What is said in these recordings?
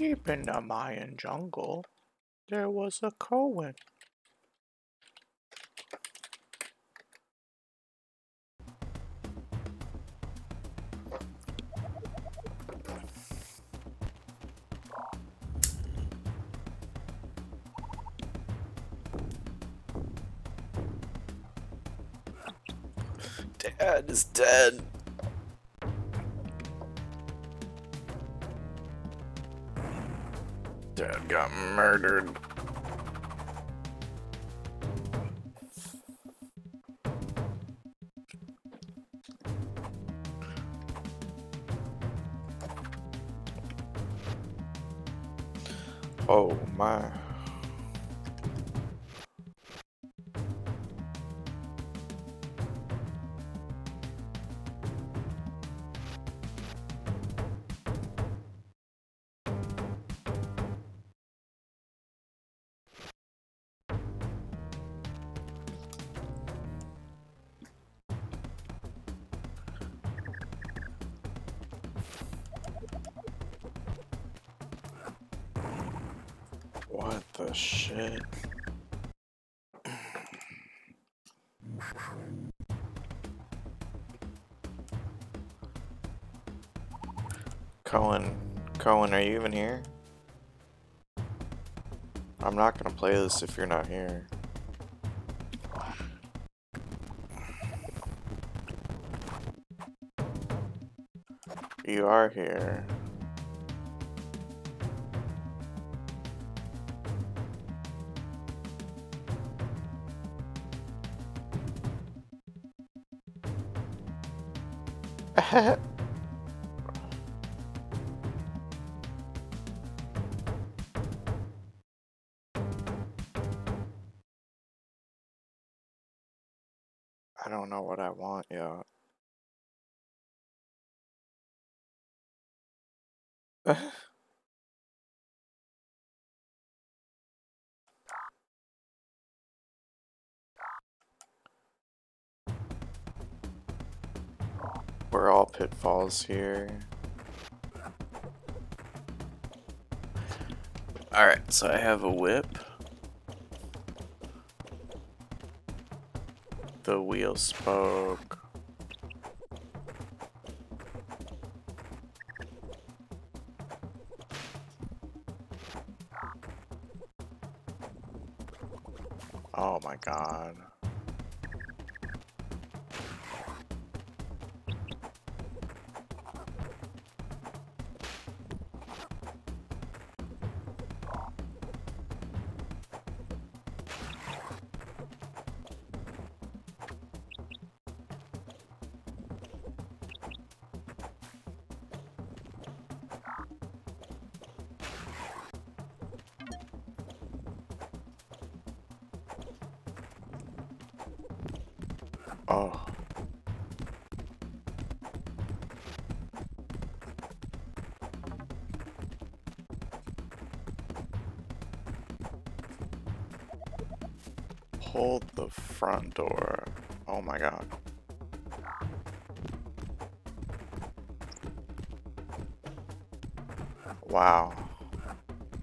Deep in the Mayan jungle, there was a Cohen. Dad is dead. Got murdered. Oh my. Cohen, are you even here? I'm not gonna play this if you're not here. You are here. Pitfalls here. Alright, so I have a whip. The wheel spoke. Oh my god. Front door. Oh my god. Wow.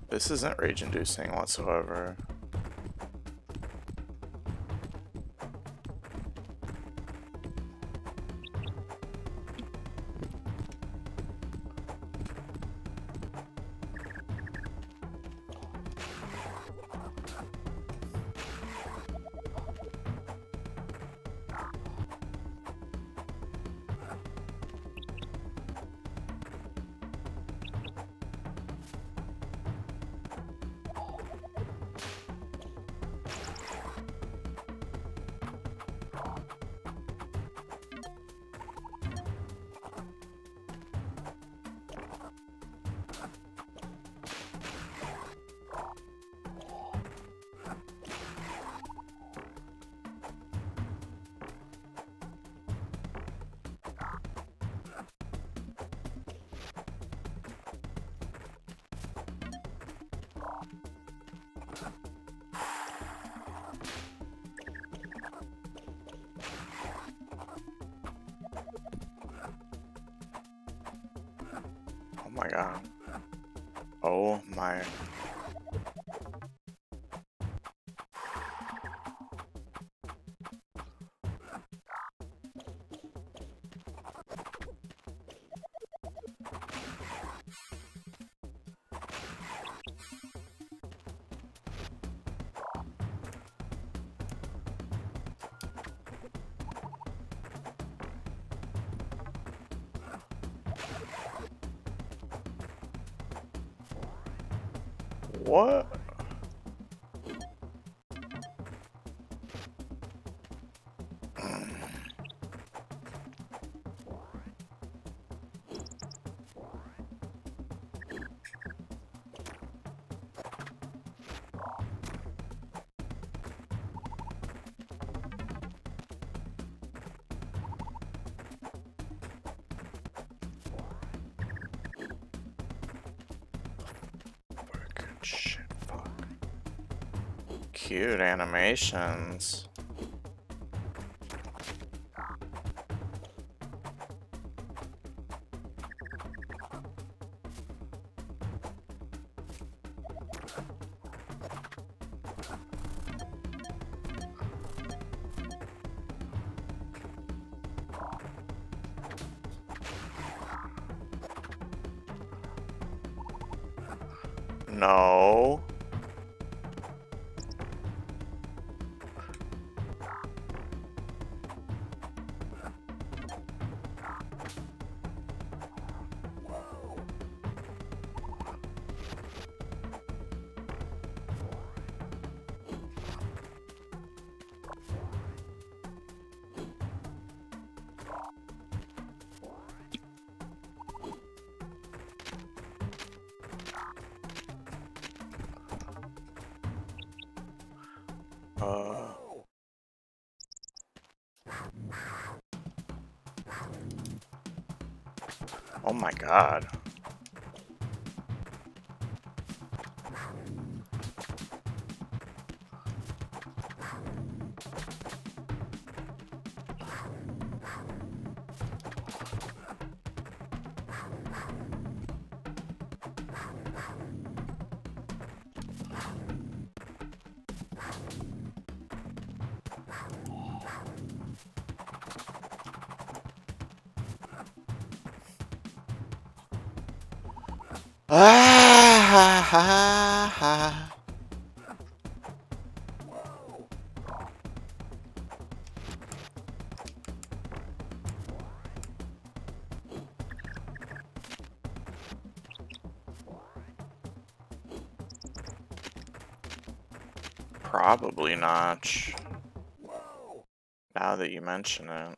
This isn't rage inducing whatsoever. Cute animations. God. Ha, ha. Probably not. Now that you mention it.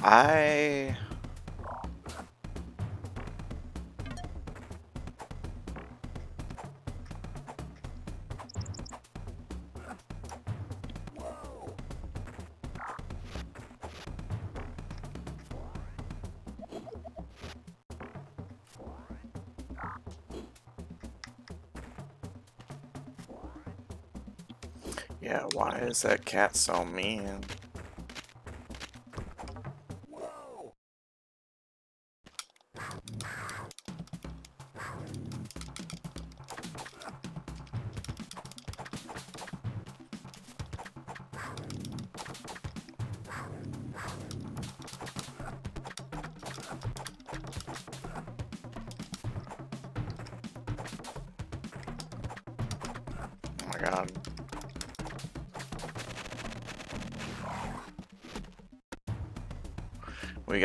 I is that cat so mean?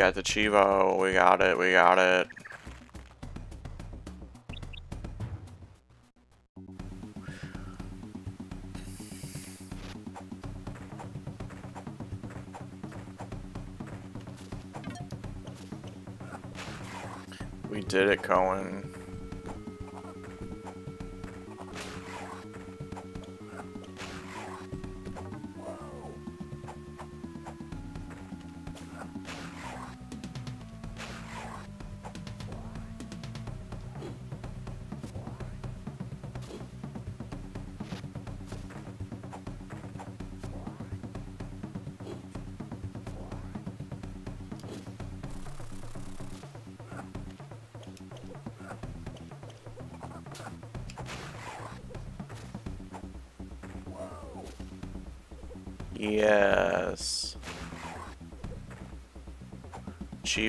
Got the Chivo, we got it, we got it. We did it, Cohen.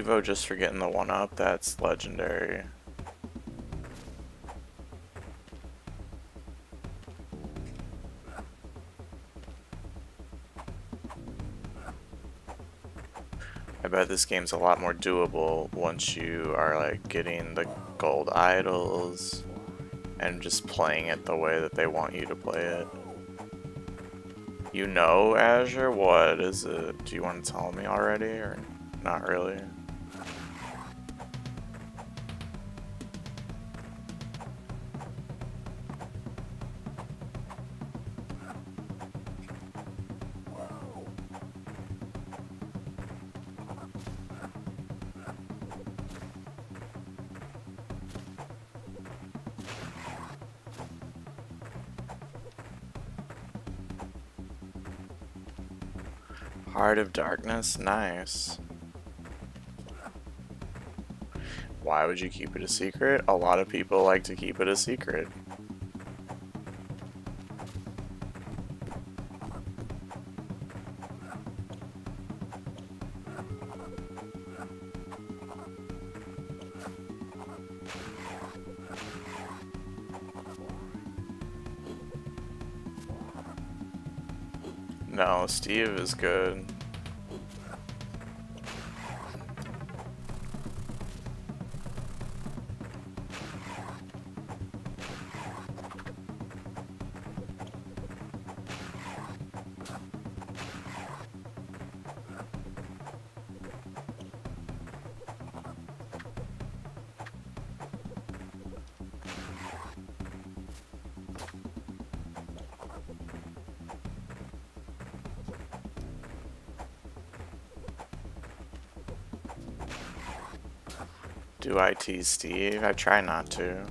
Chivo just for getting the one up, that's legendary. I bet this game's a lot more doable once you are like getting the gold idols and just playing it the way that they want you to play it. You know Azure? What is it? Do you want to tell me already or not really? Heart of Darkness? Nice. Why would you keep it a secret? A lot of people like to keep it a secret. No, Steve is good. Do I tease Steve? I try not to.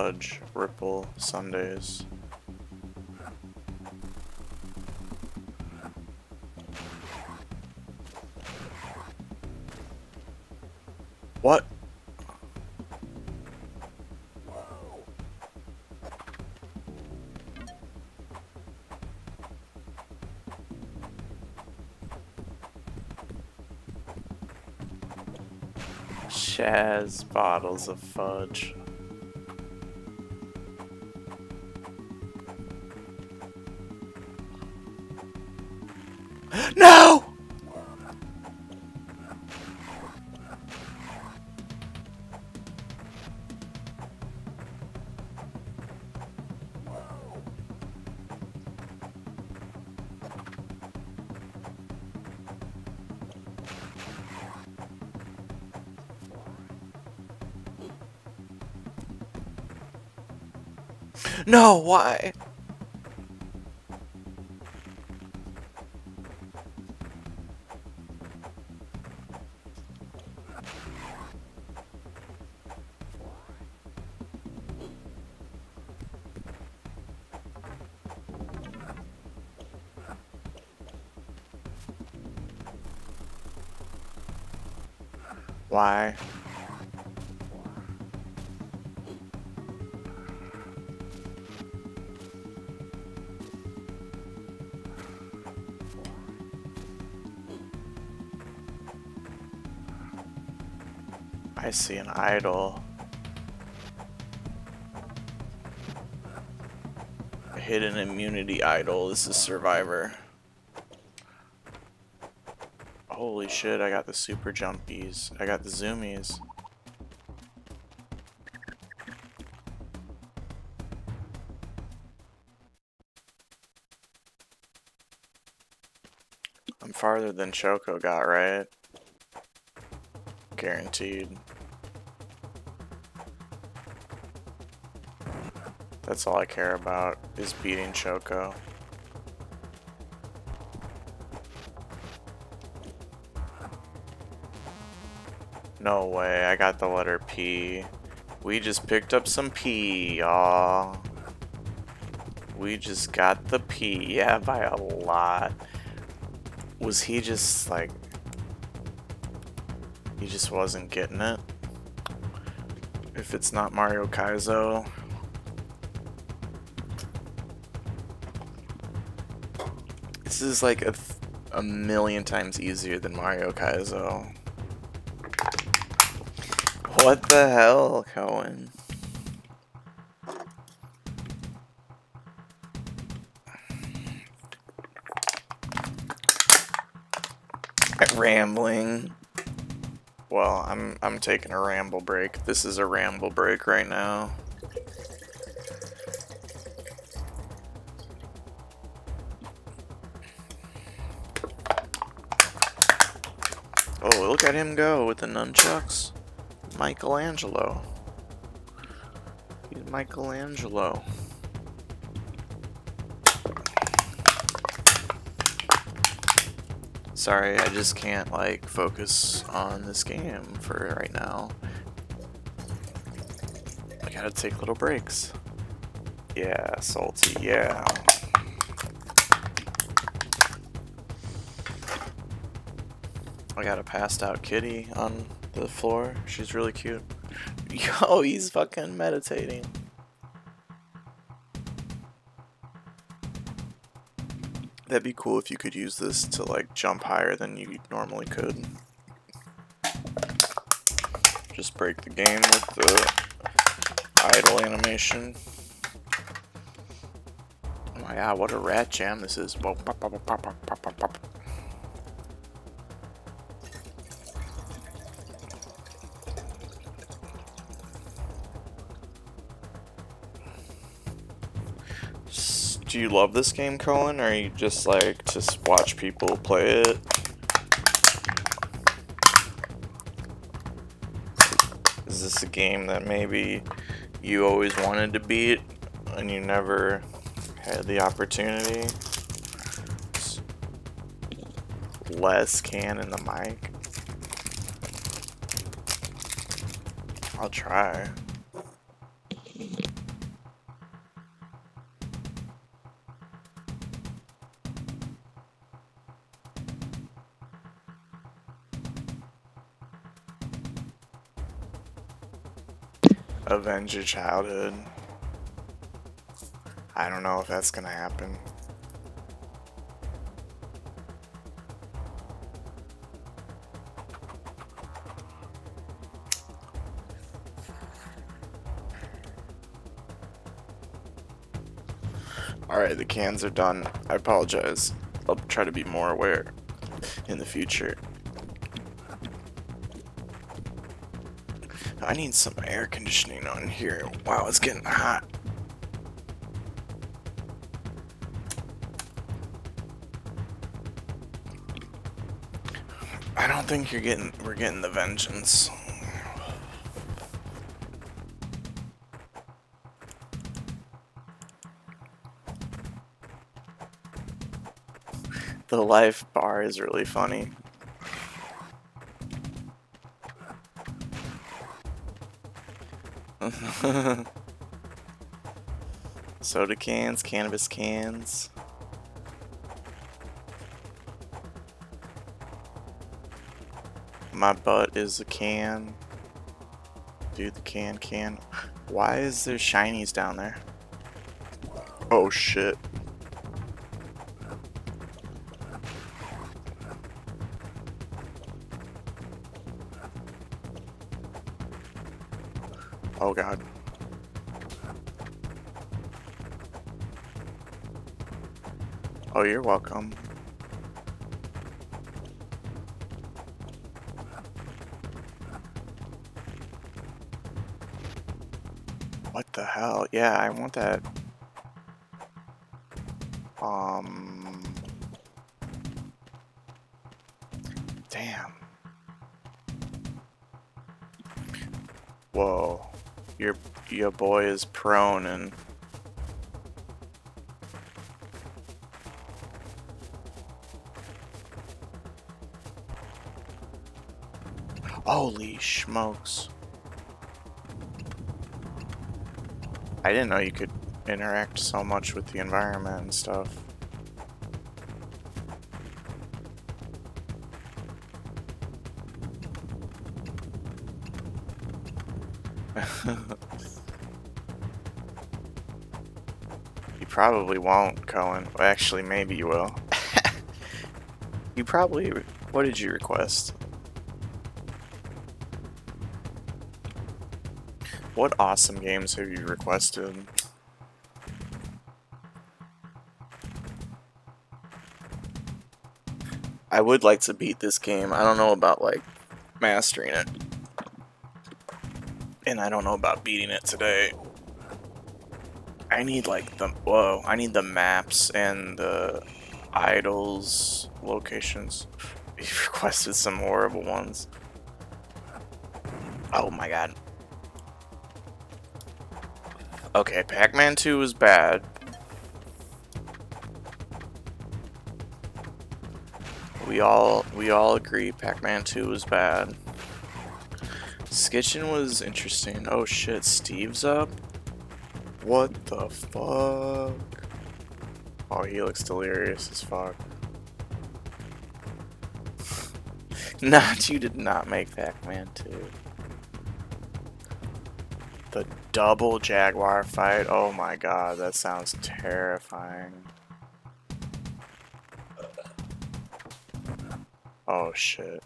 Fudge, Ripple, Sundays. What? Shaz bottles of fudge. No! No, why? Why? I see an idol. A hidden immunity idol. This is Survivor. Holy shit, I got the super jumpies. I got the zoomies. I'm farther than Choco got, right? Guaranteed. That's all I care about, is beating Choco. No way, I got the letter P. We just picked up some P, y'all. We just got the P, yeah, by a lot. Was he just, like... He just wasn't getting it? If it's not Mario Kaizo... This is like a, a million times easier than Mario Kaizo. What the hell, Cohen? Rambling. Well, I'm I'm taking a ramble break. This is a ramble break right now. Oh, look at him go with the nunchucks. Michelangelo. He's Michelangelo. Sorry, I just can't like focus on this game for right now. I gotta take little breaks. Yeah, salty, yeah. I got a passed out kitty on the floor. She's really cute. Yo, he's fucking meditating. That'd be cool if you could use this to like jump higher than you normally could. Just break the game with the idle animation. Oh my god, what a rat jam this is. Do you love this game, Cohen, or you just like to watch people play it? Is this a game that maybe you always wanted to beat and you never had the opportunity? Less can in the mic. I'll try. Avenge your childhood. I don't know if that's gonna happen. Alright, the cans are done. I apologize. I'll try to be more aware in the future. I need some air conditioning on here. Wow, it's getting hot. I don't think you're getting we're getting the vengeance. The life bar is really funny. Soda cans, cannabis cans. My butt is a can. Do the can can. Why is there shinies down there? Oh shit. Oh god. Oh, you're welcome. What the hell? Yeah, I want that. Your boy is prone and Holy smokes. I didn't know you could interact so much with the environment and stuff. Probably won't, Cohen. Well, actually, maybe you will. you probably... What did you request? What awesome games have you requested? I would like to beat this game. I don't know about like mastering it. And I don't know about beating it today. I need like the whoa, I need the maps and the idols locations. He requested some horrible ones. Oh my god. Okay, Pac-Man 2 was bad. We all we all agree Pac-Man 2 was bad. Skitchin was interesting. Oh shit, Steve's up? What the fuck? Oh, he looks delirious as fuck. not you did not make Pac-Man 2. The double jaguar fight. Oh my god, that sounds terrifying. Oh shit.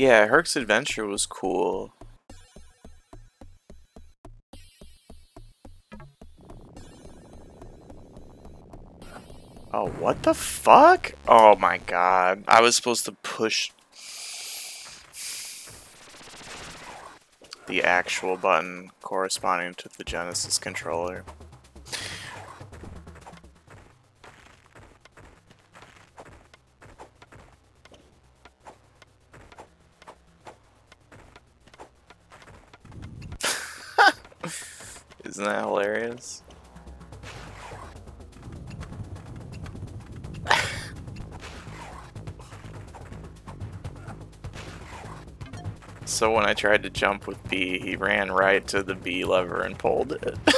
Yeah, Herc's Adventure was cool. Oh, what the fuck? Oh my god. I was supposed to push the actual button corresponding to the Genesis controller. So when I tried to jump with B, he ran right to the B lever and pulled it.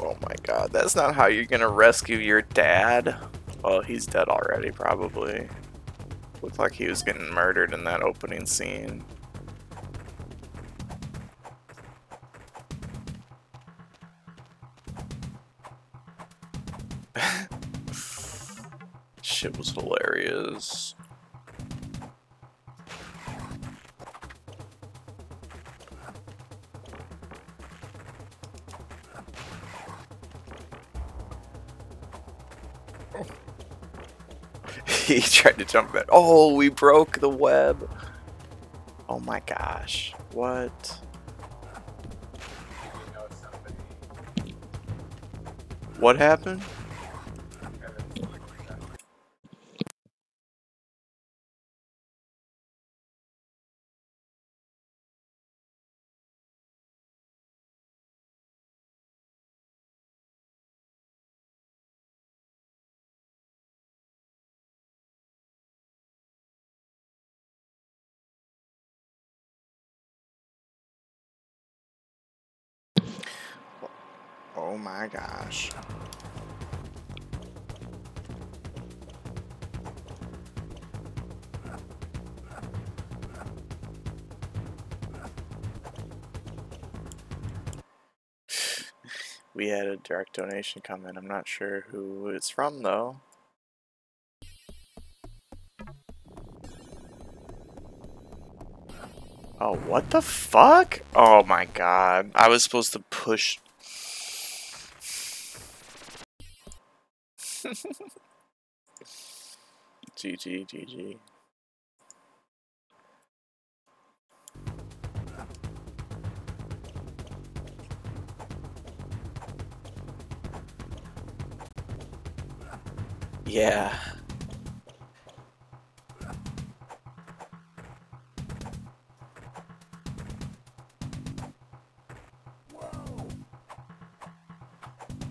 oh my god, that's not how you're gonna rescue your dad. Well, he's dead already, probably. Looked like he was getting murdered in that opening scene. he tried to jump that. Oh, we broke the web. Oh my gosh. What? What happened? my gosh. we had a direct donation come in. I'm not sure who it's from though. Oh, what the fuck? Oh my god. I was supposed to push GG, GG. Yeah.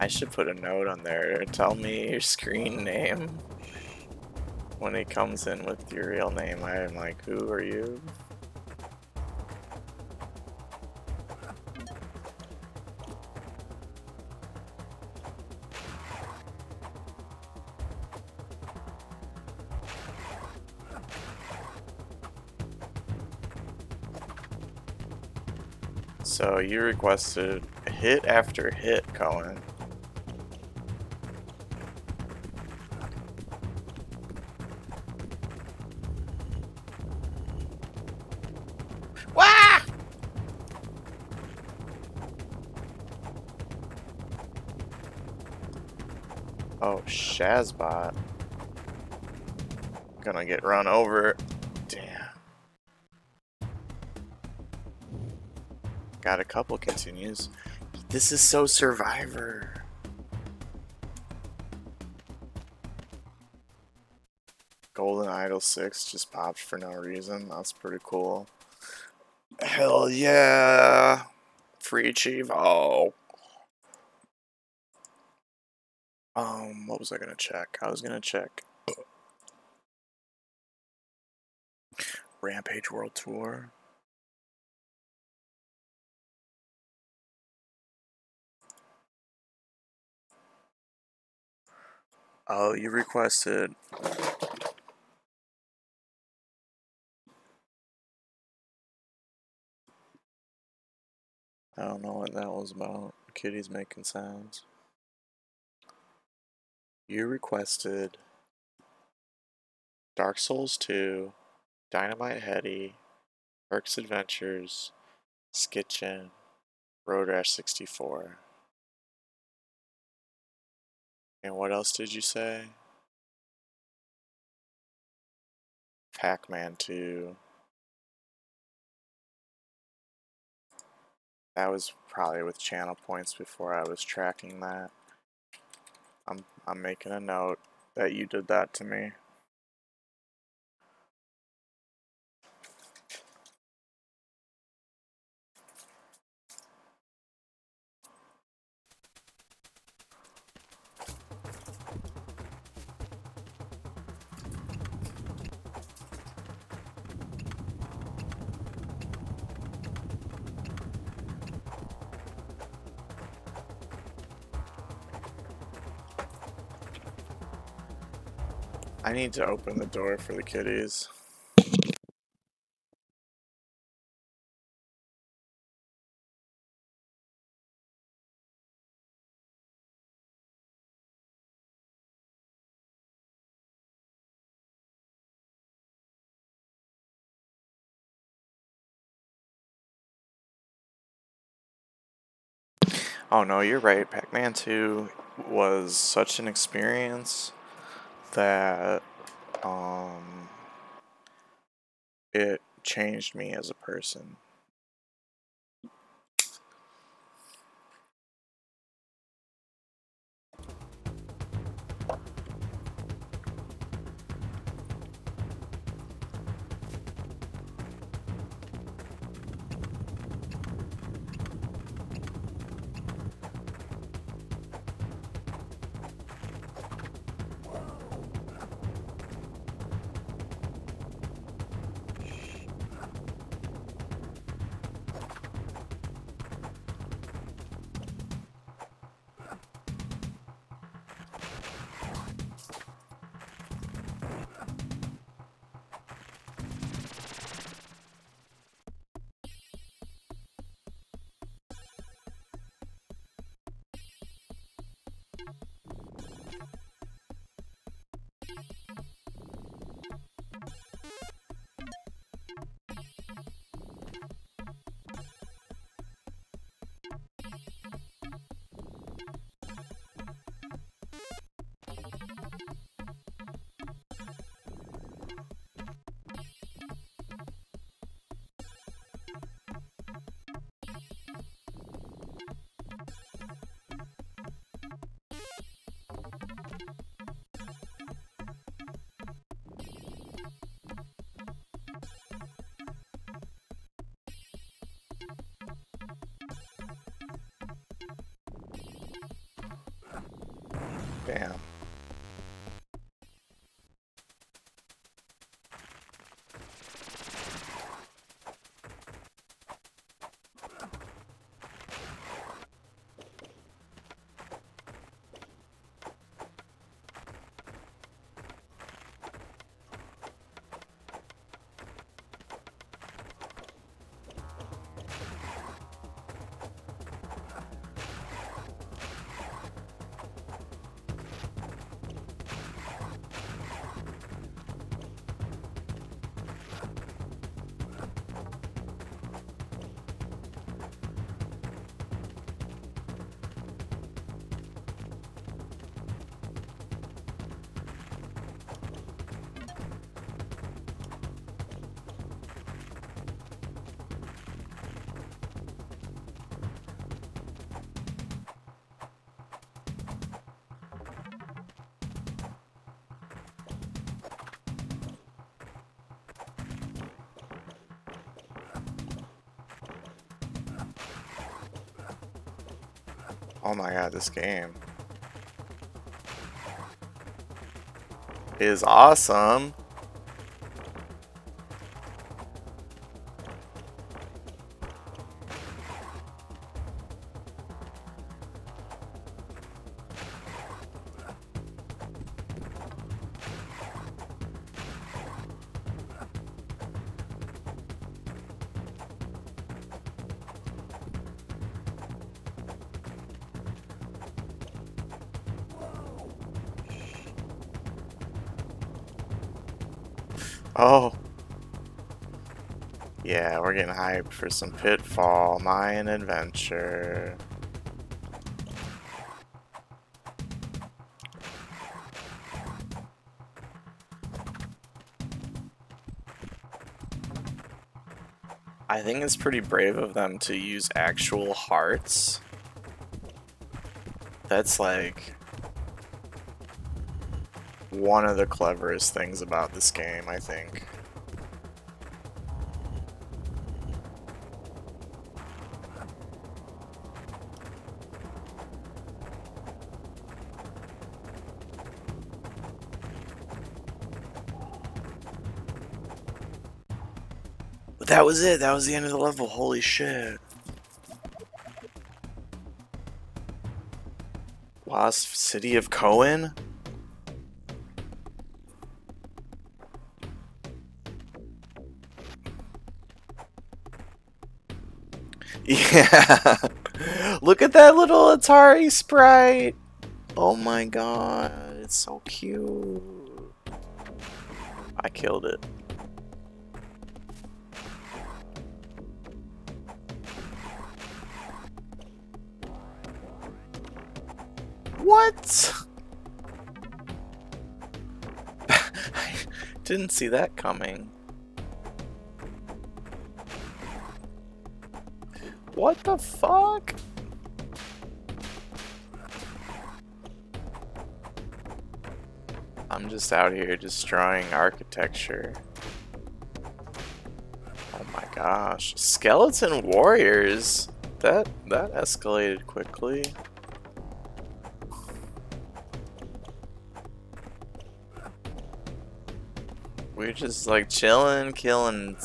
I should put a note on there. to Tell me your screen name. When it comes in with your real name, I am like, who are you? So you requested hit after hit, Cohen. Oh, Shazbot. Gonna get run over. Damn. Got a couple continues. This is so Survivor. Golden Idol 6 just popped for no reason. That's pretty cool. Hell yeah. Free Chivo. Oh. Was I gonna check? I was gonna check. Rampage World Tour. Oh, you requested. I don't know what that was about. Kitty's making sounds. You requested Dark Souls 2, Dynamite Heady, Herc's Adventures, Skitchin, Road Rash 64. And what else did you say? Pac-Man 2. That was probably with channel points before I was tracking that. I'm I'm making a note that you did that to me. I need to open the door for the kitties. Oh no, you're right. Pac-Man 2 was such an experience that um it changed me as a person. Oh my god, this game is awesome. Oh. Yeah, we're getting hyped for some Pitfall, Mayan Adventure. I think it's pretty brave of them to use actual hearts. That's like one of the cleverest things about this game, I think. But that was it. That was the end of the level. Holy shit. Lost City of Cohen? Yeah. Look at that little Atari sprite. Oh my god. It's so cute. I killed it. What? I didn't see that coming. What the fuck? I'm just out here destroying architecture. Oh my gosh. Skeleton warriors. That that escalated quickly. We're just like chilling, killing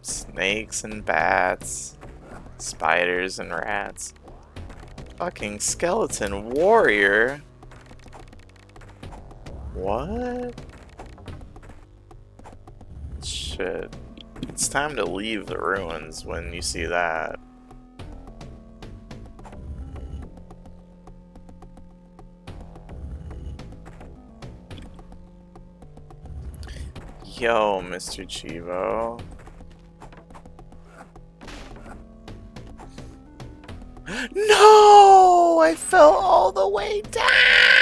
snakes and bats. Spiders and rats. Fucking skeleton warrior. What? Shit. It's time to leave the ruins when you see that. Yo, Mr. Chivo. No! I fell all the way down!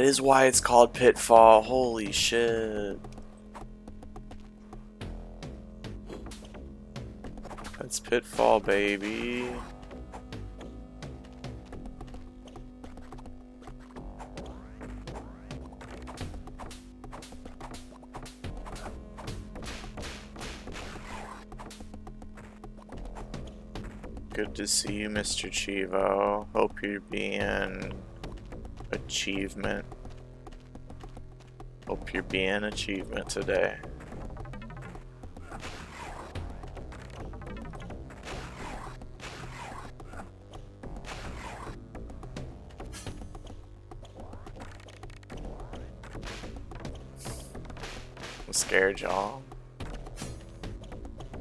That is why it's called Pitfall. Holy shit. That's Pitfall, baby. Good to see you, Mr. Chivo. Hope you're being achievement. Hope you're being achievement today. I'm scared, y'all.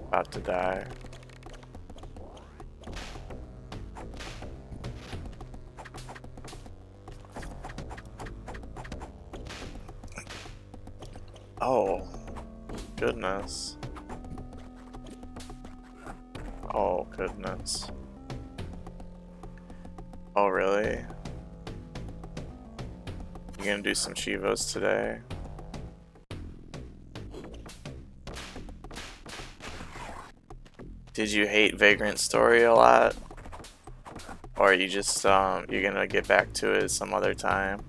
About to die. Goodness. Oh, goodness. Oh, really? You gonna do some cheevos today? Did you hate Vagrant Story a lot? Or you just, um, you're gonna get back to it some other time?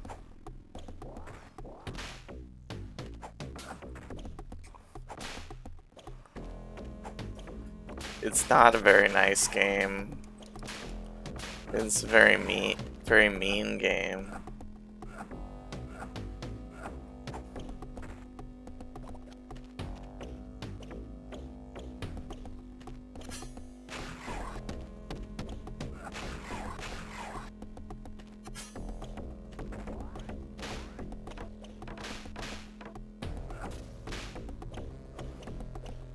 Not a very nice game. It's a very mean, very mean game.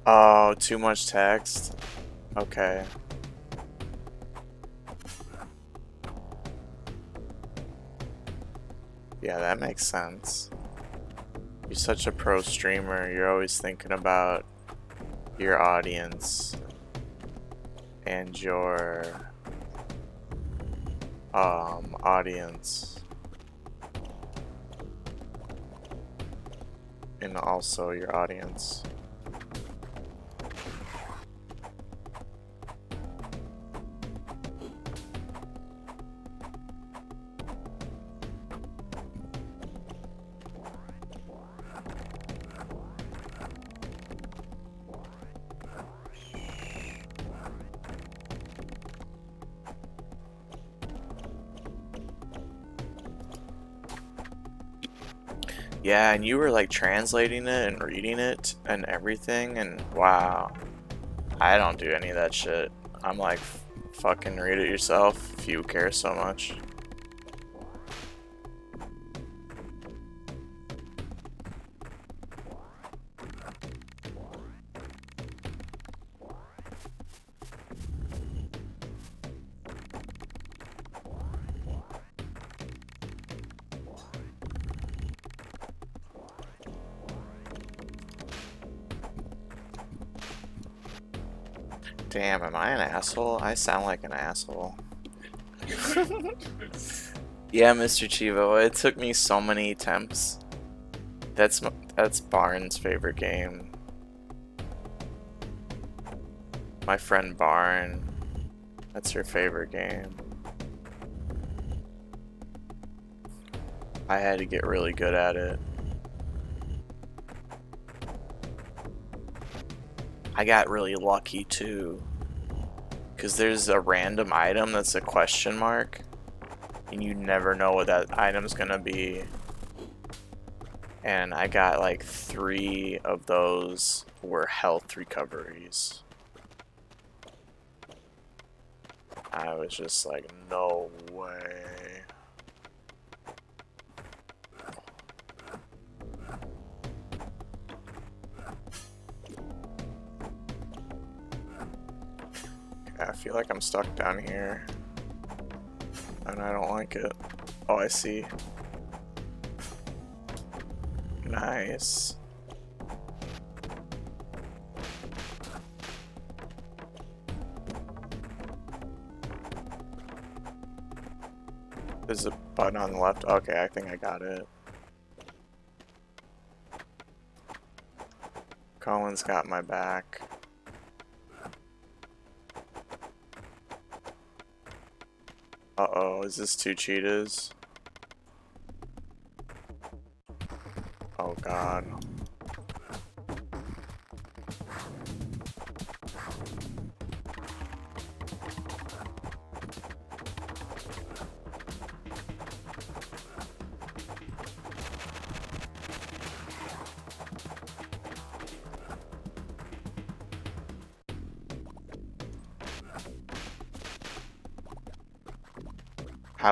Oh, too much text. Okay. Yeah, that makes sense. You're such a pro streamer, you're always thinking about your audience and your um audience and also your audience. Yeah, and you were like translating it and reading it and everything, and wow. I don't do any of that shit. I'm like, fucking read it yourself if you care so much. Damn, am I an asshole? I sound like an asshole. yeah, Mr. Chivo, it took me so many attempts. That's that's Barn's favorite game. My friend Barn, that's her favorite game. I had to get really good at it. I got really lucky too. Because there's a random item that's a question mark. And you never know what that item's gonna be. And I got like three of those were health recoveries. I was just like, no way. Feel like I'm stuck down here. And I don't like it. Oh, I see. Nice. There's a button on the left. Okay, I think I got it. Colin's got my back. Is this two cheetahs? Oh god.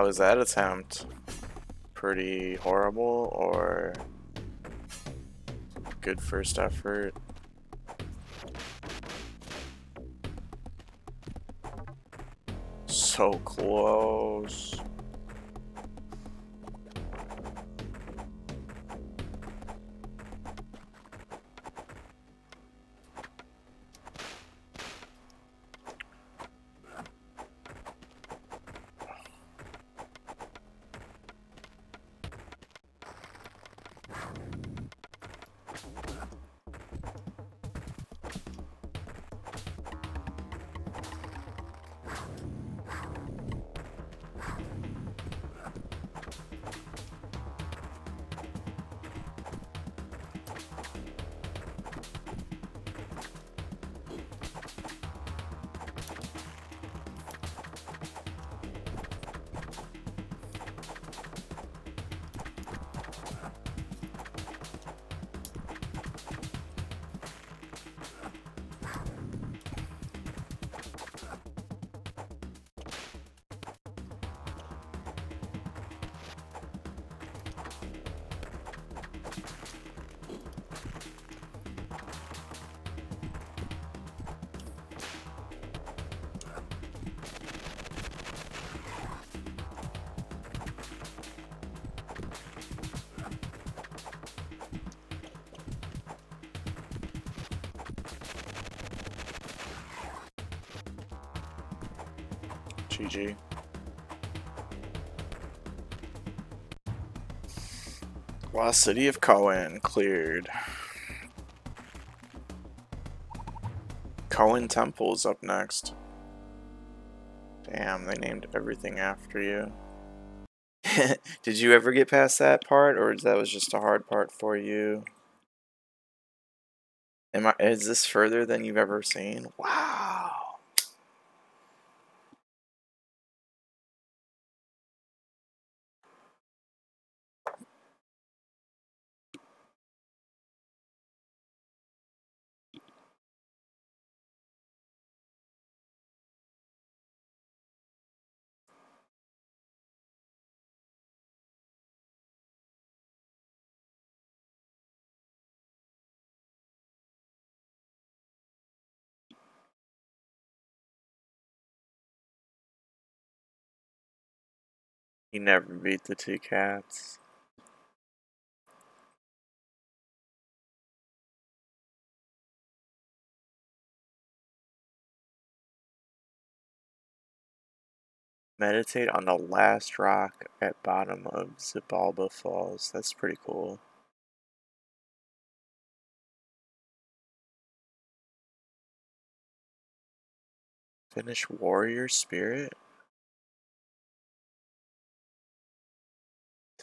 Was that attempt? Pretty horrible or good first effort? So close. GG. Lost City of Cohen cleared. Cohen Temple's up next. Damn, they named everything after you. Did you ever get past that part, or is that was just a hard part for you? Am I? Is this further than you've ever seen? Wow. He never beat the two cats. Meditate on the last rock at bottom of Xibalba Falls. That's pretty cool. Finish Warrior Spirit?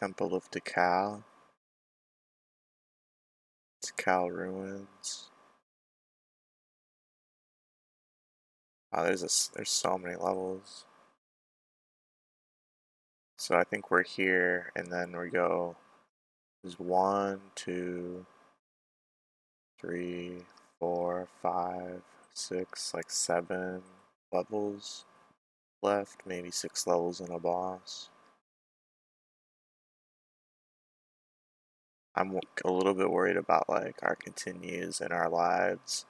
Temple of Tikal. Tikal Ruins. Wow, there's a, there's so many levels. So I think we're here, and then we go There's one, two, three, four, five, six, like seven levels left. Maybe six levels in a boss. I'm a little bit worried about like our continues and our lives.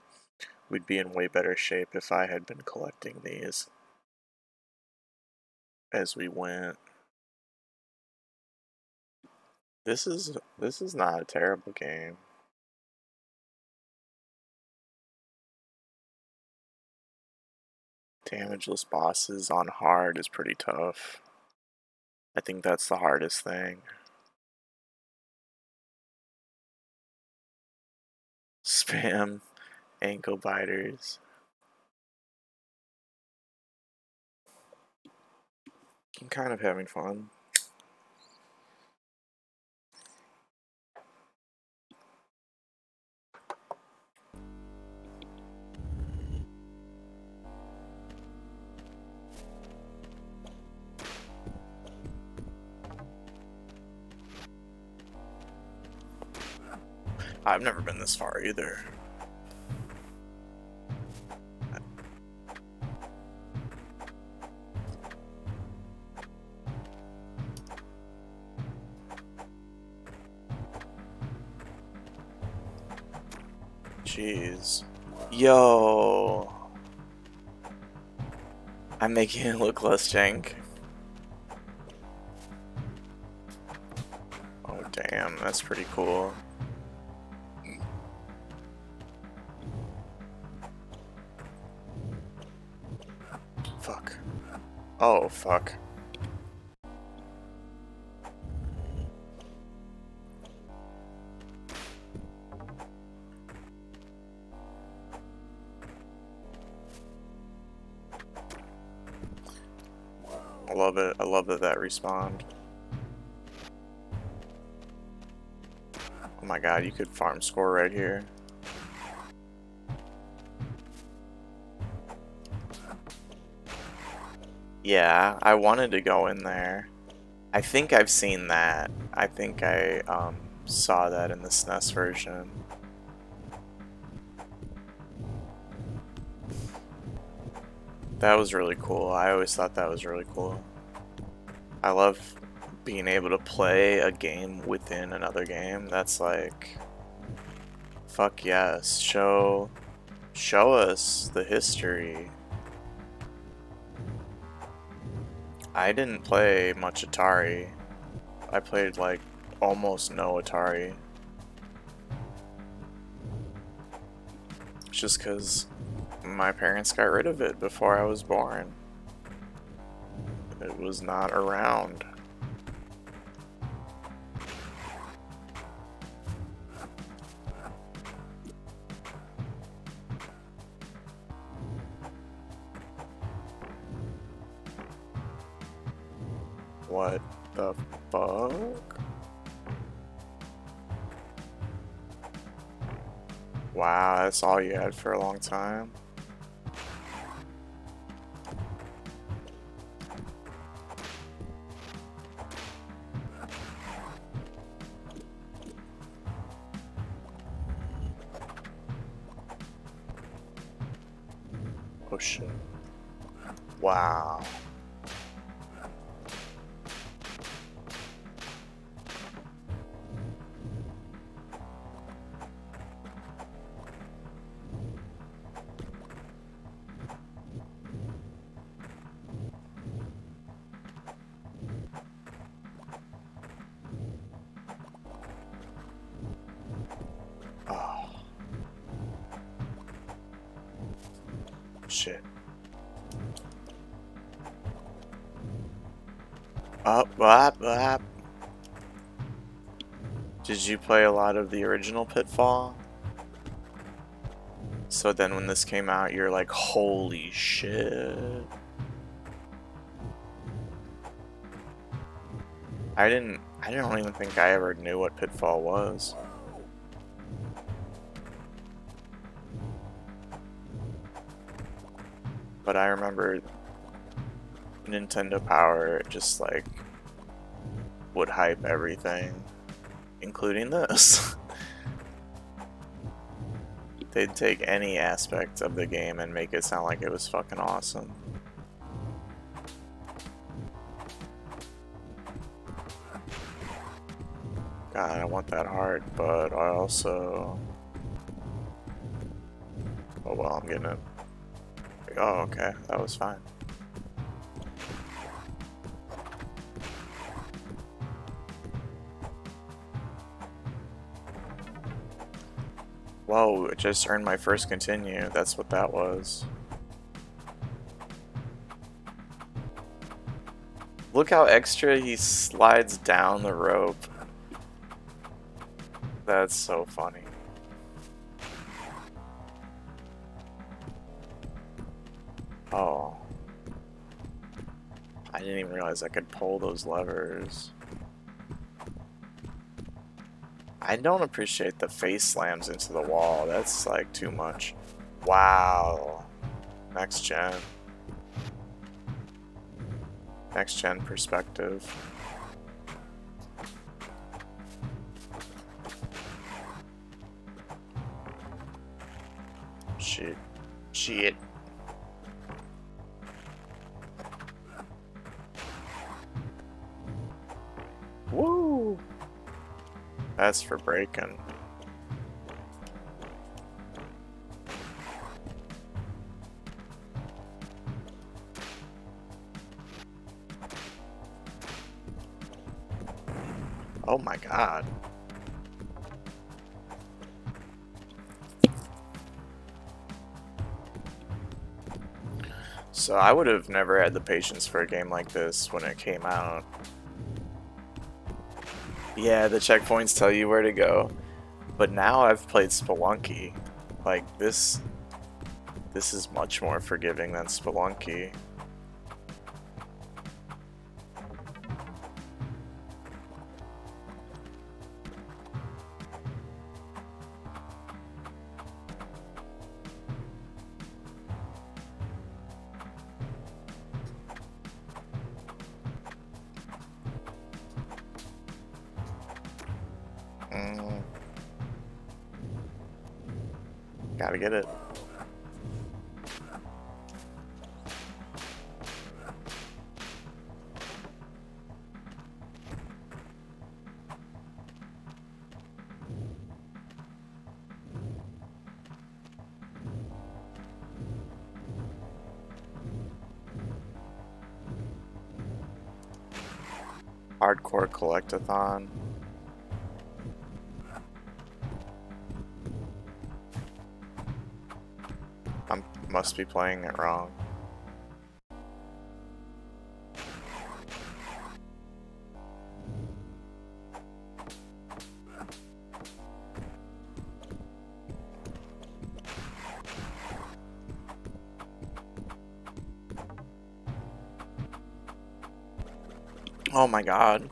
We'd be in way better shape if I had been collecting these as we went. This is this is not a terrible game. Damageless bosses on hard is pretty tough. I think that's the hardest thing. Spam ankle biters. I'm kind of having fun. I've never been this far either. Jeez. Yo. I'm making it look less jank. Oh damn, that's pretty cool. Oh, fuck. I love it. I love that that respawned. Oh my god, you could farm score right here. Yeah, I wanted to go in there. I think I've seen that. I think I um, saw that in the SNES version. That was really cool. I always thought that was really cool. I love being able to play a game within another game. That's like, fuck yes. Show, show us the history. I didn't play much Atari. I played like almost no Atari. Just because my parents got rid of it before I was born. It was not around. What the fuck? Wow, that's all you had for a long time? Oh shit. Wow. Did you play a lot of the original Pitfall? So then when this came out, you're like, holy shit. I didn't, I don't even think I ever knew what Pitfall was. But I remember Nintendo Power just like would hype everything. Including this. They'd take any aspect of the game and make it sound like it was fucking awesome. God, I want that heart, but I also... Oh well, I'm getting it. Oh, okay, that was fine. Whoa, just earned my first continue. That's what that was. Look how extra he slides down the rope. That's so funny. Oh. I didn't even realize I could pull those levers. I don't appreciate the face slams into the wall. That's like too much. Wow. Next gen. Next gen perspective. Shit. Shit. That's for breaking. Oh my god. So I would have never had the patience for a game like this when it came out. Yeah, the checkpoints tell you where to go. But now I've played Spelunky. Like this this is much more forgiving than Spelunky. Collectathon. I must be playing it wrong. Oh my god.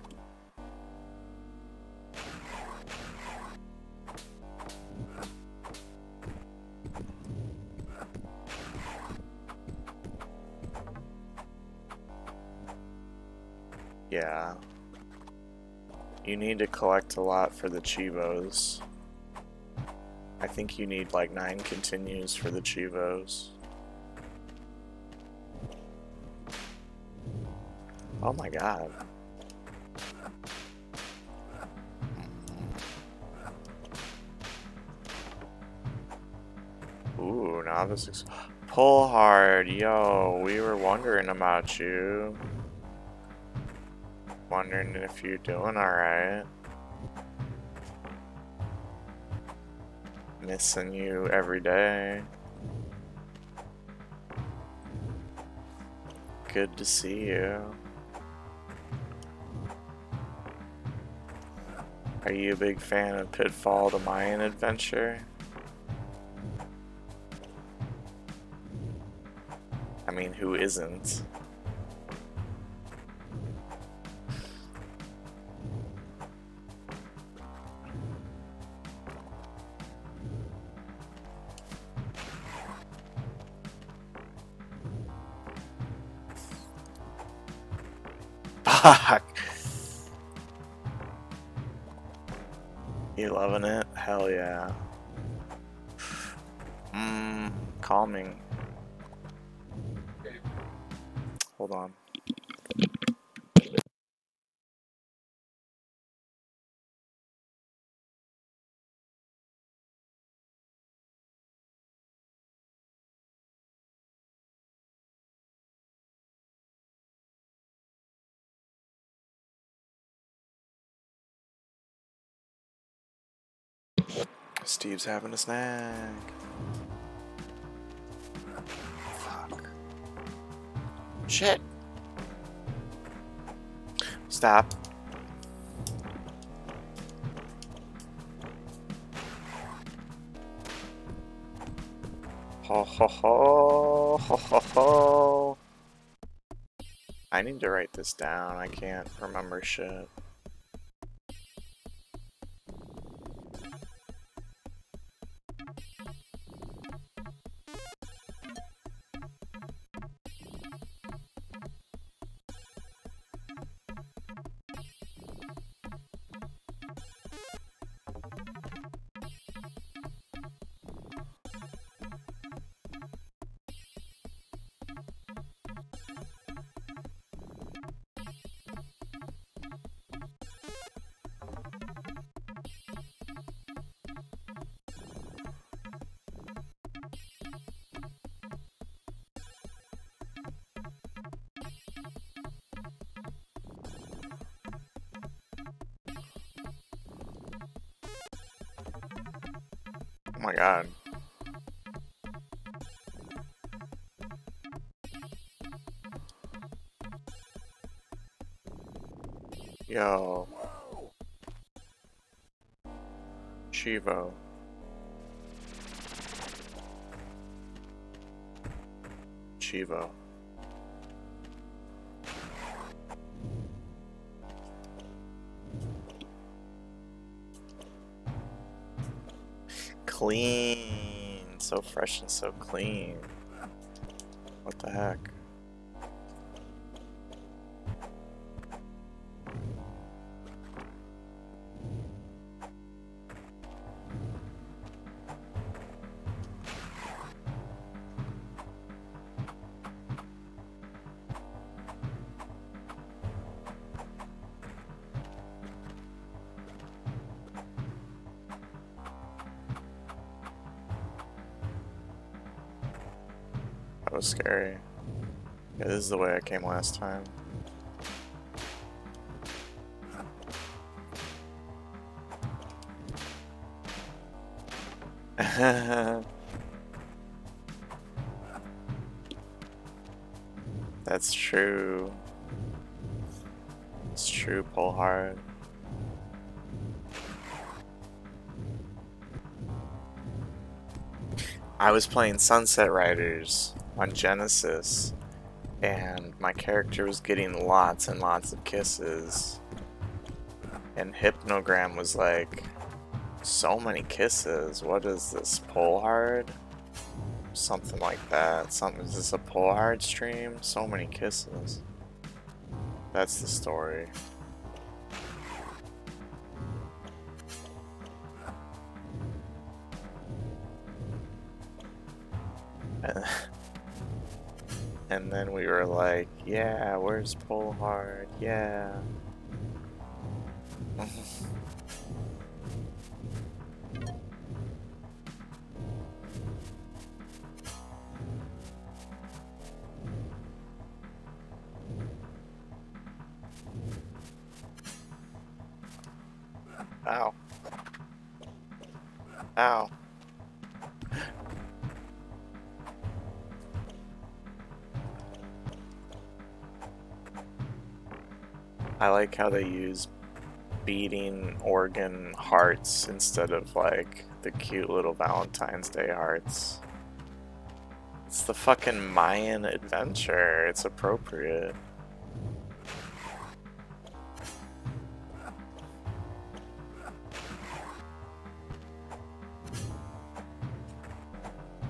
Need to collect a lot for the cheevos. I think you need like nine continues for the cheevos. Oh my god. Ooh, novice. Pull hard, yo. We were wondering about you. Wondering if you're doing alright. Missing you every day. Good to see you. Are you a big fan of Pitfall the Mayan Adventure? I mean, who isn't? Steve's having a snack. Fuck. Shit. Stop. Ho ho ho ho ho ho. I need to write this down. I can't remember shit. Oh my god. Yo. Chivo. Chivo. Clean. So fresh and so clean. What the heck? Is the way I came last time. That's true. It's true, pull hard. I was playing Sunset Riders on Genesis, my character was getting lots and lots of kisses. And Hypnogram was like, so many kisses. What is this? Pull hard? Something like that. Something is this a pull hard stream? So many kisses. That's the story. And then we were like, yeah, where's pull hard? Yeah. how they use beating organ hearts instead of like the cute little Valentine's Day hearts. It's the fucking Mayan adventure. It's appropriate.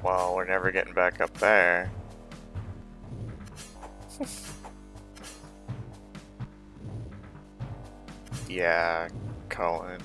Well, we're never getting back up there. Yeah, Cohen.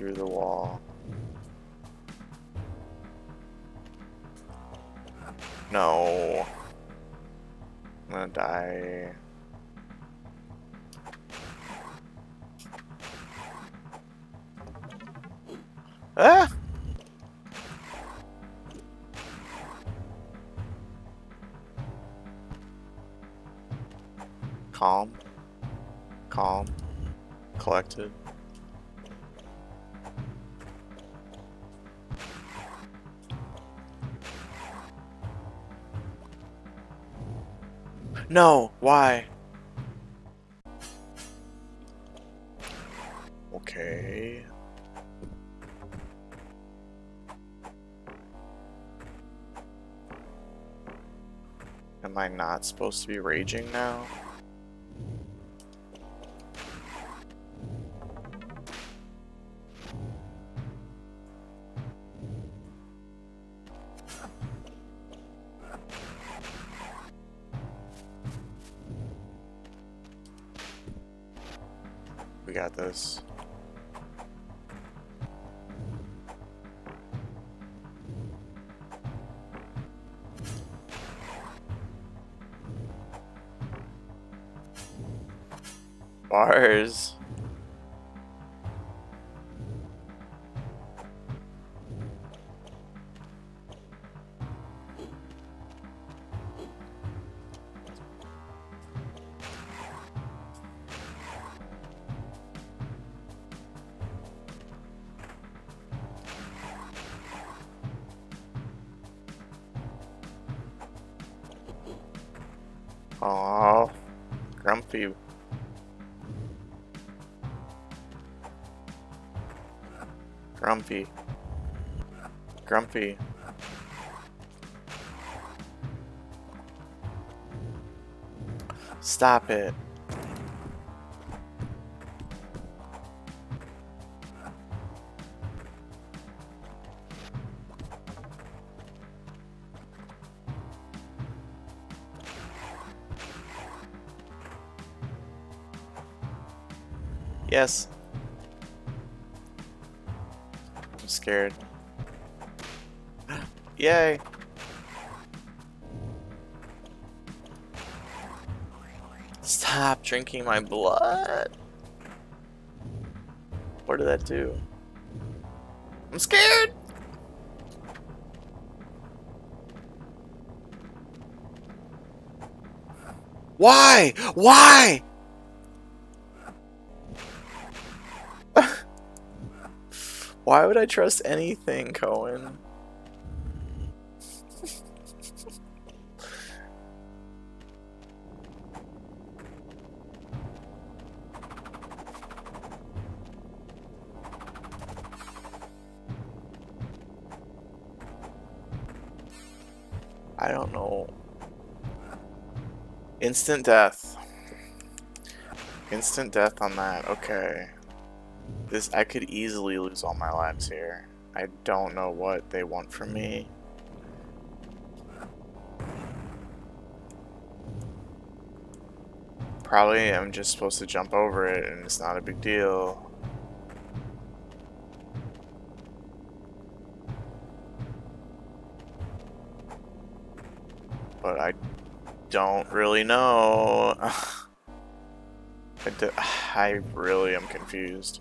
Through the No, why? Okay. Am I not supposed to be raging now? Grumpy. Grumpy. Stop it. Yay! Stop drinking my blood! What did that do? I'm scared! Why? Why? Why would I trust anything, Cohen? I don't know. Instant death. Instant death on that. Okay. This I could easily lose all my lives here. I don't know what they want from me. Probably I'm just supposed to jump over it and it's not a big deal. But I don't really know. I, I really am confused.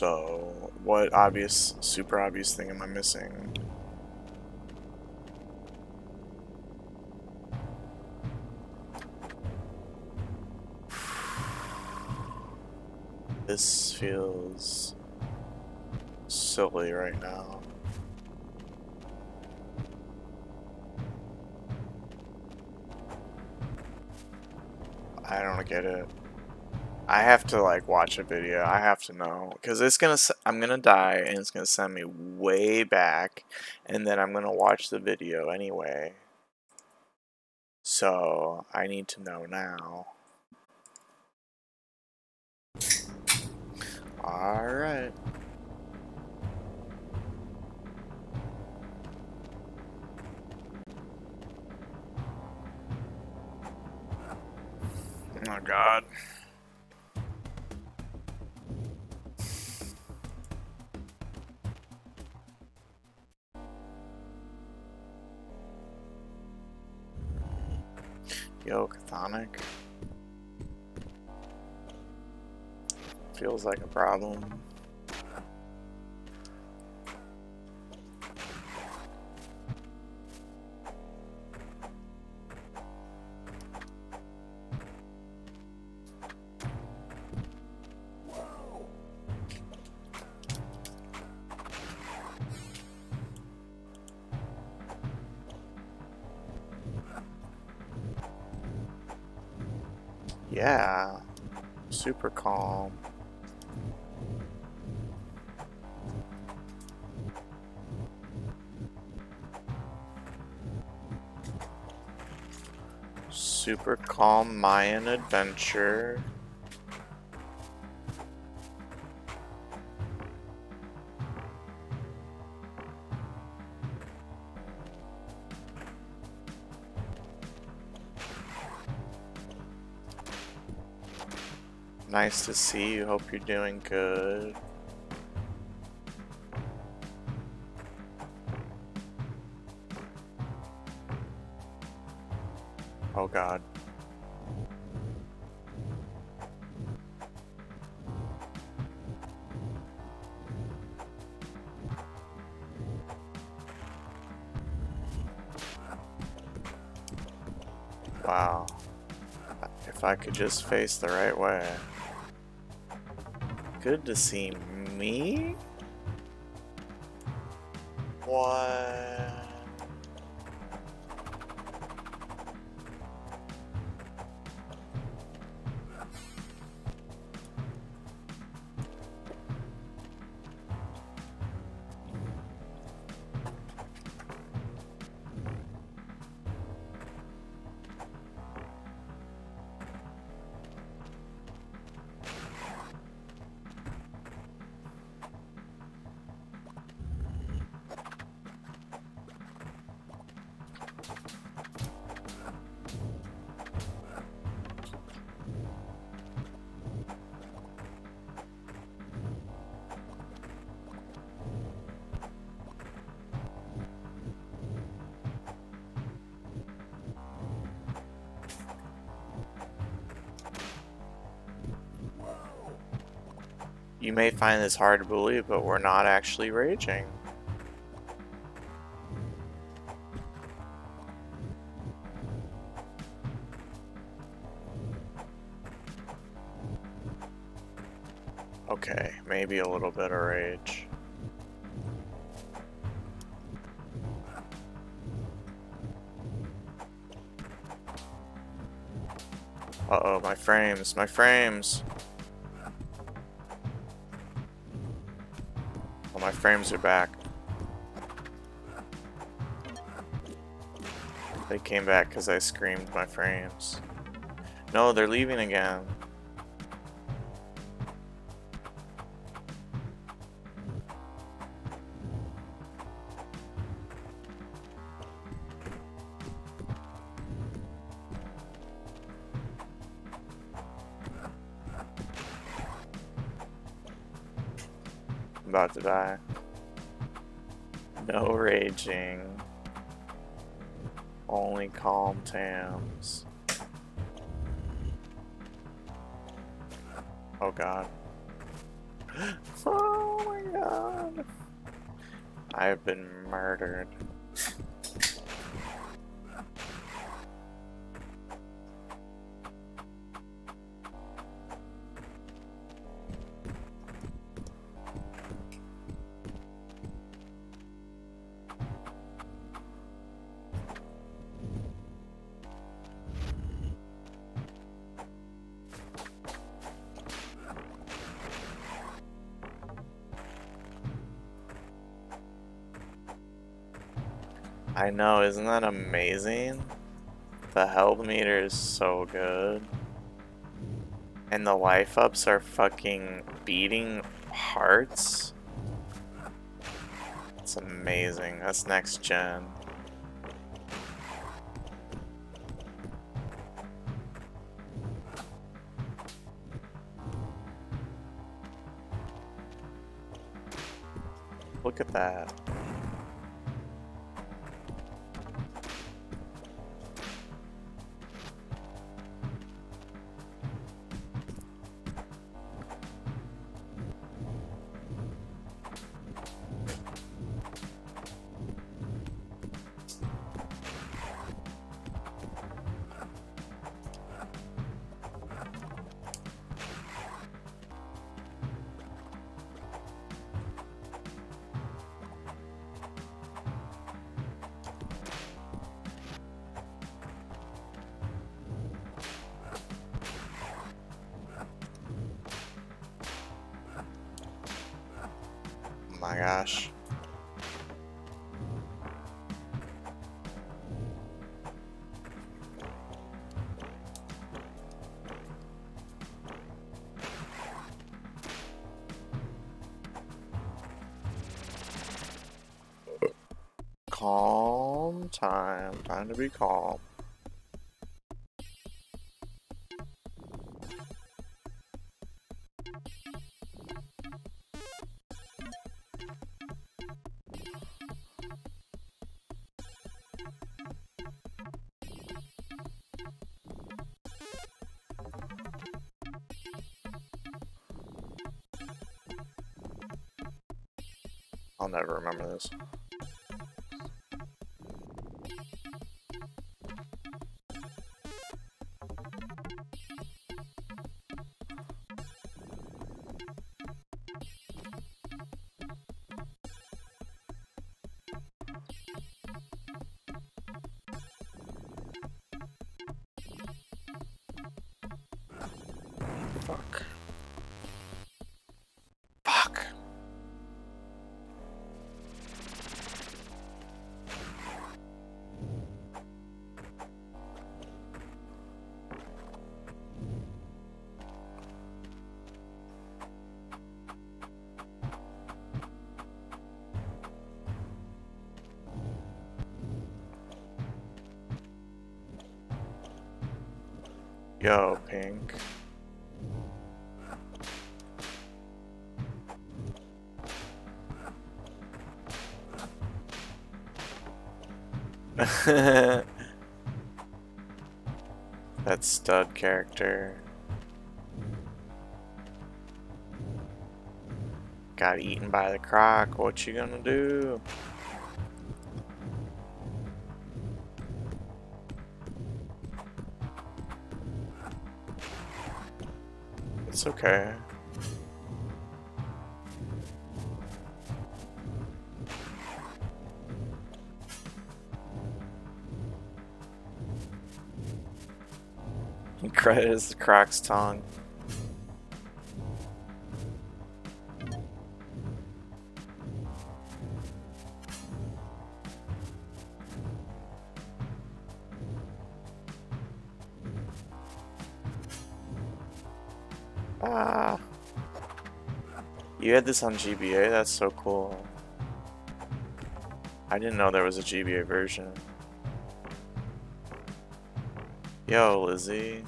So, what obvious, super obvious thing am I missing? This feels silly right now. I don't get it. I have to like watch a video. I have to know because it's gonna. I'm gonna die and it's gonna send me way back, and then I'm gonna watch the video anyway. So I need to know now. Alright. Oh god. Yo, Chthonic. Feels like a problem. Super calm Mayan adventure. Nice to see you. Hope you're doing good. Oh god. Wow. If I could just face the right way. Good to see me? What? You may find this hard to believe, but we're not actually raging. Okay, maybe a little bit of rage. Uh-oh, my frames, my frames! Frames are back. They came back because I screamed my frames. No, they're leaving again. About to die. No raging. Only calm tams. Oh god. Oh my god. I have been murdered. I know, isn't that amazing? The health meter is so good. And the life ups are fucking beating hearts. It's amazing. That's next gen. Look at that. Be calm. I'll never remember this. Yo, Pink. that stud character. Got eaten by the croc. What you gonna do? It's okay. Credit is the croc's tongue. You had this on GBA? That's so cool. I didn't know there was a GBA version. Yo, Lizzie.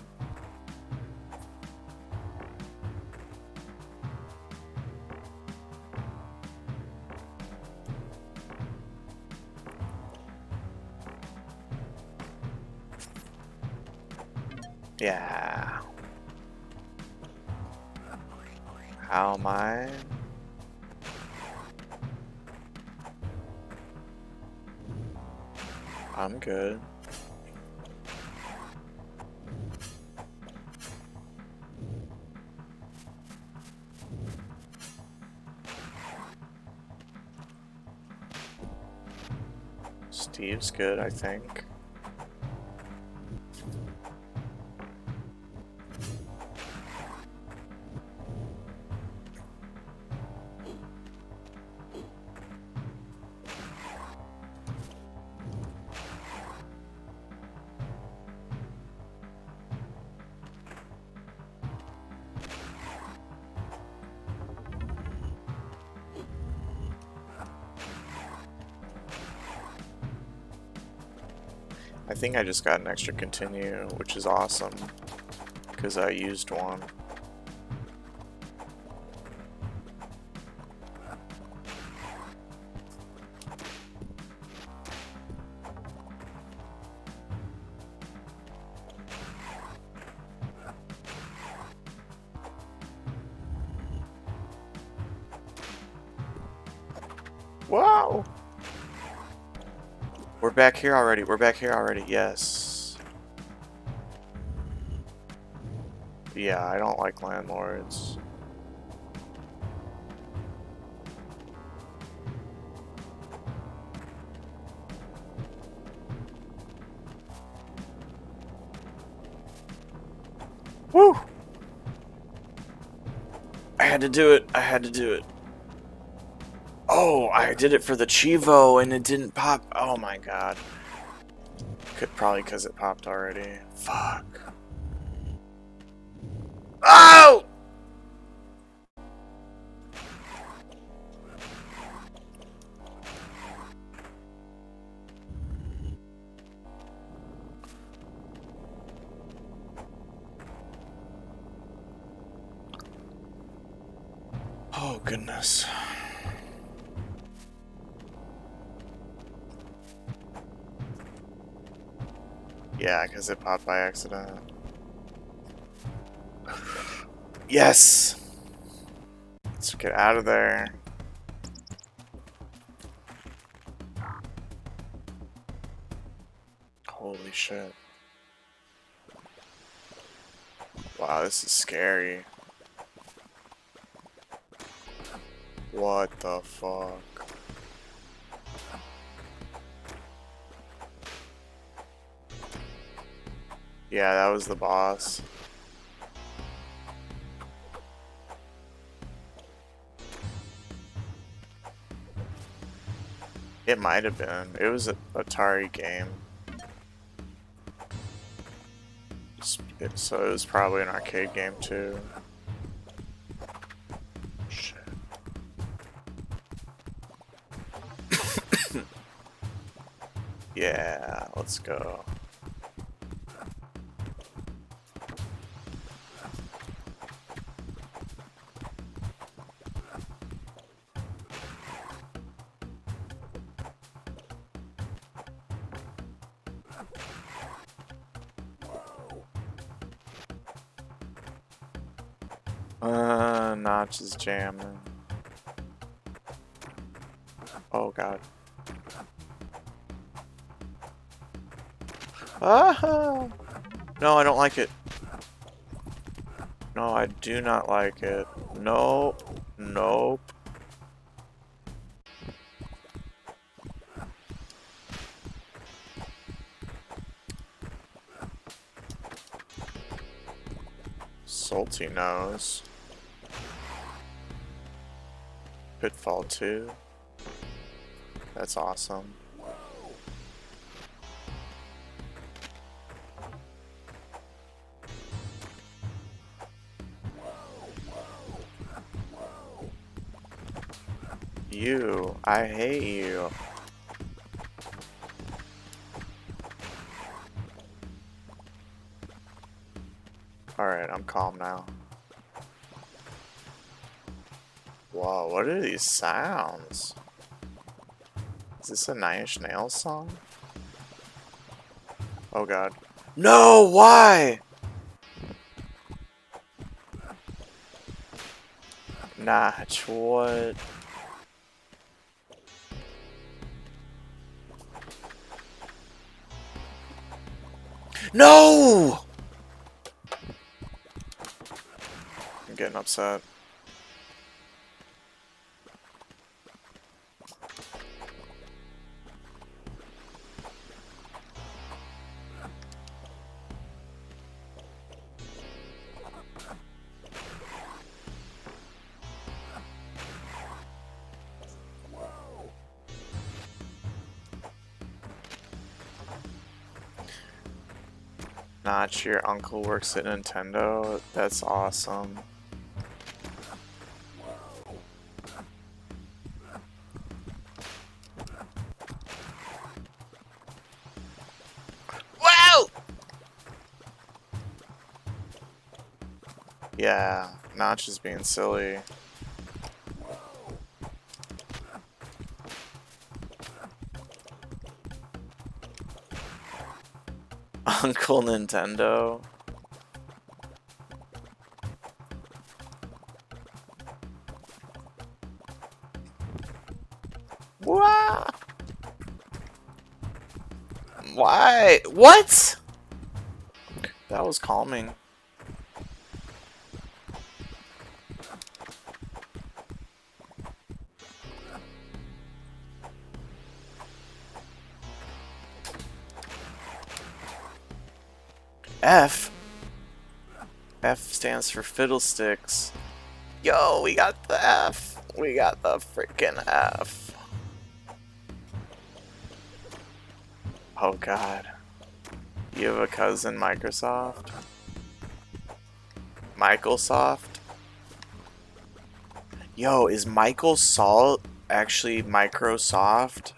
Good, I think. Think I just got an extra continue, which is awesome. Because I used one. Back here already. We're back here already. Yes. Yeah, I don't like landlords. Woo! I had to do it. I had to do it. Oh, I did it for the cheevo and it didn't pop. Oh my god. Could probably because it popped already. Fuck. Because it popped by accident. Yes! Let's get out of there. Was the boss. It might have been. It was a Atari game. So it was probably an arcade game too. Yeah, let's go. Is jamming. Oh god. Ah! No, I don't like it. No, I do not like it. No. Nope. Salty nose. Pitfall 2. That's awesome. You, I hate you. Alright, I'm calm now. Whoa, what are these sounds? Is this a Nine Inch Nails song? Oh god. No, why? Notch, what? No! I'm getting upset. your uncle works at Nintendo. That's awesome. Wow! Yeah, Notch is being silly. Uncle Nintendo. Wah! Why? What? That was calming. F? F stands for fiddlesticks. Yo, we got the F. We got the freaking F. Oh god. You have a cousin Microsoft? Microsoft? Yo, is Michael Salt actually Microsoft?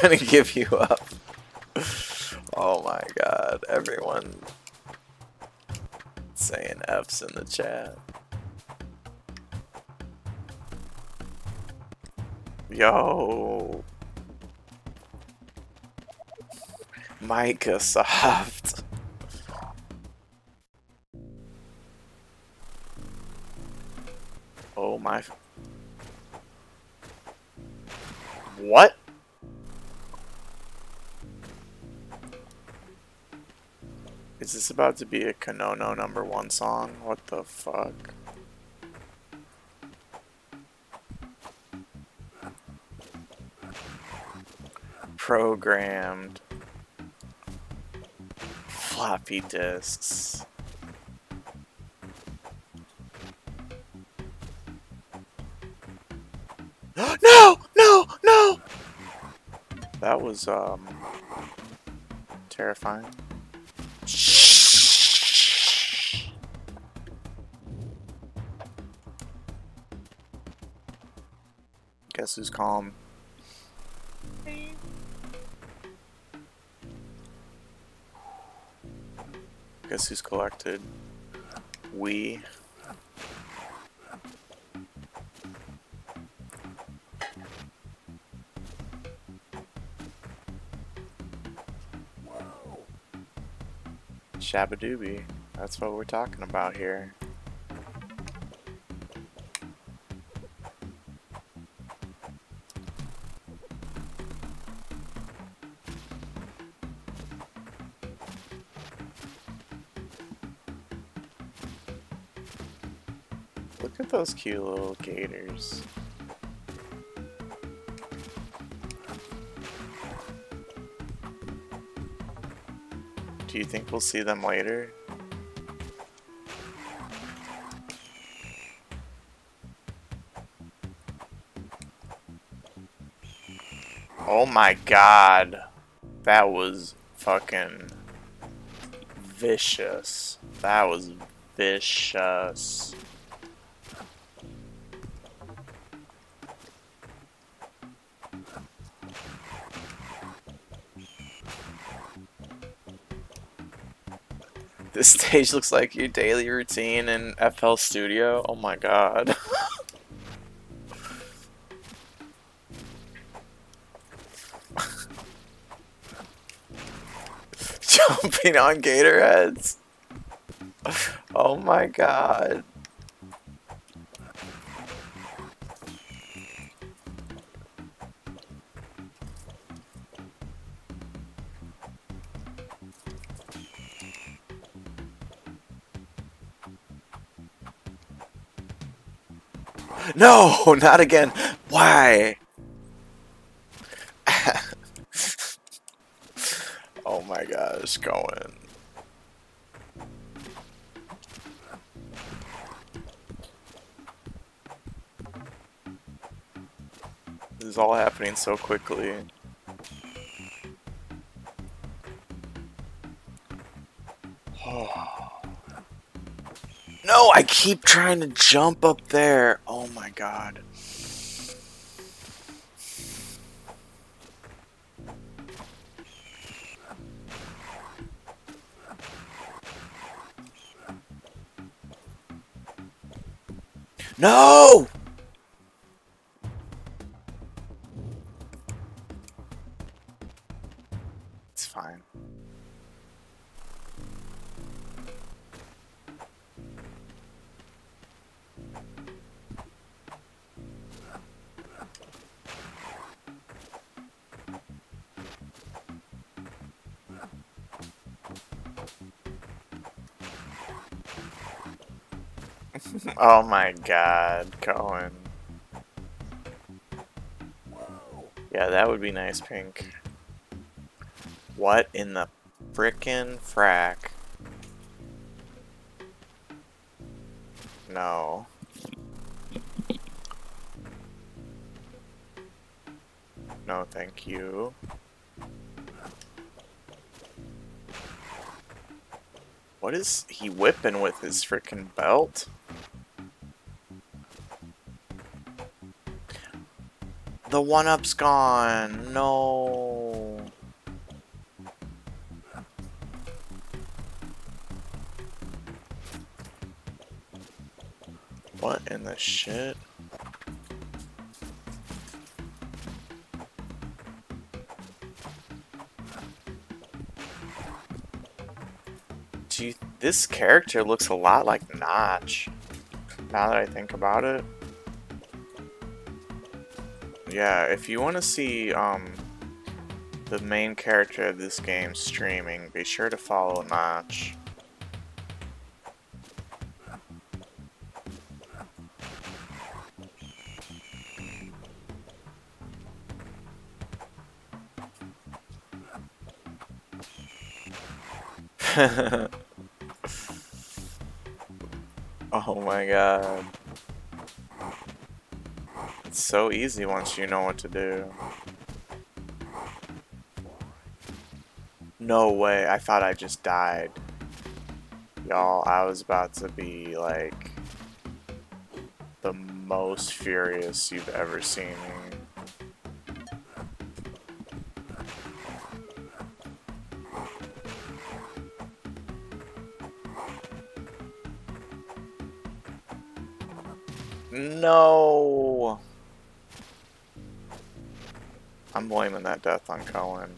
Gonna give you up. Oh my god, everyone saying F's in the chat. Yo. Microsoft. About to be a Kanono number one song? What the fuck? Programmed. Floppy disks. no! No! No! That was, um, terrifying. Who's calm? Guess who's collected? We. Shabadooby. That's what we're talking about here. Those cute little gators. Do you think we'll see them later? Oh my god. That was fucking vicious. That was vicious. This stage looks like your daily routine in FL Studio. Oh my god. Jumping on gator heads. Oh my god. No, not again. Why? oh my gosh, going. This is all happening so quickly. No, I keep trying to jump up there my god. No! Oh my god, Cohen. Yeah, that would be nice pink. What in the frickin' frack? No. No, thank you. What is he whipping with his frickin' belt? The one-up's gone. No. What in the shit? Gee, this character looks a lot like Notch. Now that I think about it. Yeah, if you want to see um, the main character of this game streaming, be sure to follow Notch. oh my god. So easy once you know what to do. No way, I thought I just died. Y'all, I was about to be like the most furious you've ever seen me. That death on Cohen.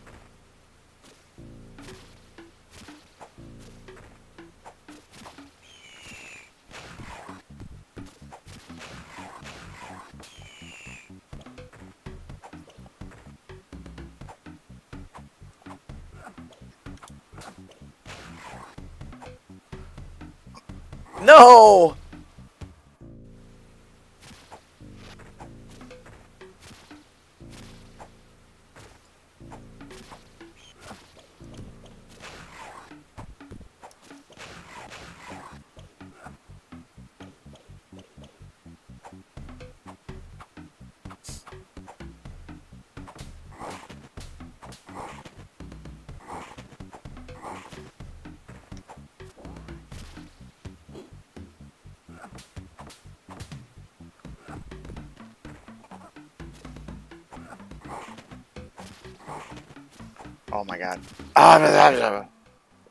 My god. Ah. I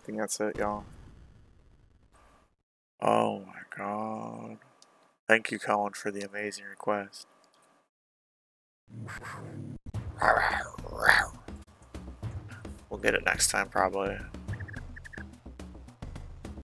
think that's it, y'all. Oh my god. Thank you, Colin, for the amazing request. We'll get it next time, probably.